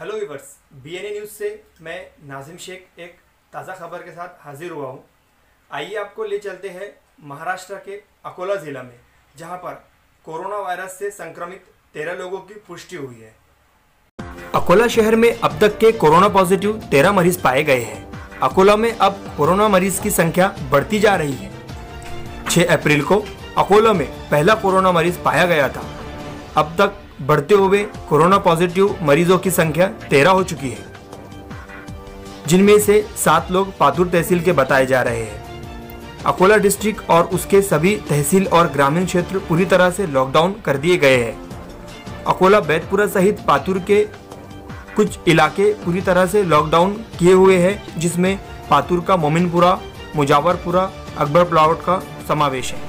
News से मैं नाजिम शेख एक ताज़ा खबर के साथ हाजिर हुआ हूँ। आइए आपको ले चलते हैं महाराष्ट्र के अकोला ज़िला में, जहाँ पर कोरोना वायरस से संक्रमित तेरह लोगों की पुष्टि हुई है। अकोला शहर में अब तक के कोरोना पॉजिटिव तेरह मरीज़ पाए गए हैं। अकोला में अब कोरोना मरीज़ की संख्या बढ़ती जा रही है। 6 अप्रैल को अकोला में पहला कोरोना मरीज़ पाया गया था। अब तक बढ़ते हुए कोरोना पॉजिटिव मरीजों की संख्या तेरह हो चुकी है, जिनमें से सात लोग पातुर तहसील के बताए जा रहे हैं। अकोला डिस्ट्रिक्ट और उसके सभी तहसील और ग्रामीण क्षेत्र पूरी तरह से लॉकडाउन कर दिए गए हैं। अकोला बैतपुरा सहित पातुर के कुछ इलाके पूरी तरह से लॉकडाउन किए हुए हैं, जिसमें पातुर का मोमिनपुरा, मुजावरपुरा, अकबर प्लावट का समावेश है।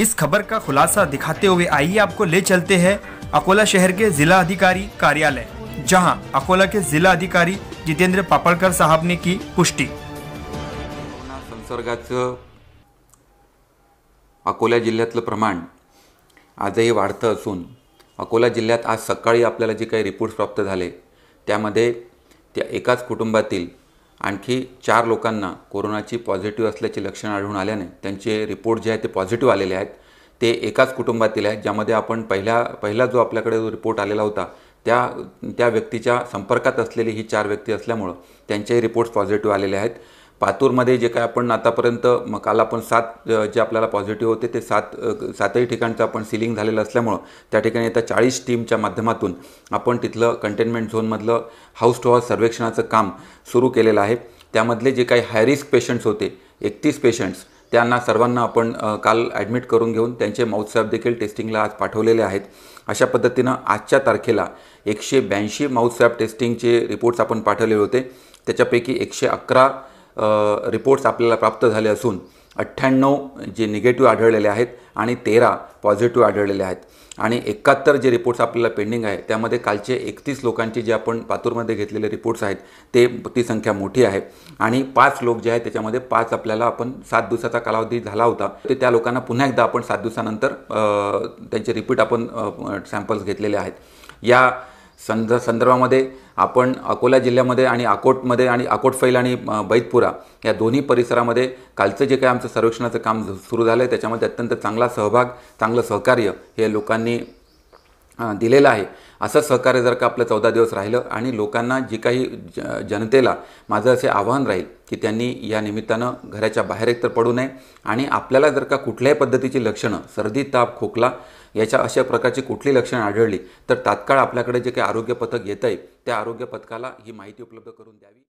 इस खबर का खुलासा दिखाते हुए आइए आपको ले चलते हैं अकोला शहर के जिला अधिकारी कार्यालय जहां अकोला के जिला अधिकारी जितेंद्र पापड़कर साहब ने की पुष्टि। संसर्गाचं अकोला जिल्ह्यातलं प्रमाण आजही वाढतं असून अकोला जिल्ह्यात आज सकाळी आपल्याला जे काही रिपोर्ट्स प्राप्त झाले त्यामध्ये त्या एकाच कुटुंबातील आणखी चार लोकांना कोरोनाची पॉझिटिव्ह असल्याची लक्षणं आढळून आल्याने त्यांचे रिपोर्ट जे आहेत ते पॉझिटिव्ह आलेले आहेत. ते एकाच कुटुंबातील आहेत ज्यामध्ये आपण पहिल्या पहिला जो आपल्याकडे जो रिपोर्ट आलेला होता त्या त्या व्यक्तीच्या संपर्कात असलेली ही चार व्यक्ती असल्यामुळं त्यांचेही रिपोर्ट्स पॉझिटिव्ह आलेले आहेत. पातूरमध्ये जे काय आपण आतापर्यंत मग काल आपण सात जे आपल्याला पॉझिटिव्ह होते ते सात सातही ठिकाणचं आपण सिलिंग झालेलं असल्यामुळं त्या ठिकाणी आता चाळीस टीमच्या माध्यमातून आपण तिथलं कंटेनमेंट झोनमधलं हाऊस टू हाऊस सर्वेक्षणाचं काम सुरू केलेलं आहे. त्यामधले जे काही हायरिस्क पेशंट्स होते एकतीस पेशंट्स त्यांना सर्वांना आपण काल ॲडमिट करून घेऊन त्यांचे माउथ देखील टेस्टिंगला आज पाठवलेले आहेत. अशा पद्धतीनं आजच्या तारखेला एकशे ब्याऐंशी माउथ टेस्टिंगचे रिपोर्ट्स आपण पाठवले होते. त्याच्यापैकी एकशे अकरा रिपोर्ट्स आपल्याला प्राप्त झाले असून अठ्ठ्याण्णव जे निगेटिव्ह आढळलेले आहेत आणि तेरा पॉझिटिव्ह आढळलेले आहेत. आणि एकाहत्तर जे रिपोर्ट्स आपल्याला पेंडिंग आहे त्यामध्ये कालचे एकतीस लोकांचे जे आपण पातूरमध्ये घेतलेले रिपोर्ट्स आहेत ते ती संख्या मोठी आहे. आणि पाच लोक जे आहेत त्याच्यामध्ये पाच आपल्याला आपण सात दिवसाचा कालावधी झाला होता. ते त्या लोकांना पुन्हा एकदा आपण सात दिवसानंतर त्यांचे रिपीट आपण सॅम्पल्स घेतलेले आहेत. या संद संदर्भामध्ये आपण अकोला जिल्ह्यामध्ये आणि अकोटमध्ये आणि अकोट फैल आणि बैतपुरा या दोन्ही परिसरामध्ये कालचं जे काही आमचं सर्वेक्षणाचं काम सुरू झालं आहे त्याच्यामध्ये अत्यंत चांगला सहभाग चांगलं सहकार्य हे लोकांनी दिलेलं आहे. असं सहकार्य जर का आपलं चौदा दिवस राहिलं आणि लोकांना जी काही ज जनतेला माझं असे आवाहन राहील की त्यांनी या निमित्तानं घराच्या बाहेर एकतर पडू नये आणि आपल्याला जर का कुठल्याही पद्धतीची लक्षणं सर्दी ताप खोकला याच्या अशा प्रकारची कुठली लक्षणं आढळली तर तात्काळ आपल्याकडे जे काही आरोग्य पथक येतं आहे त्या आरोग्य पथकाला ही माहिती उपलब्ध करून द्यावी.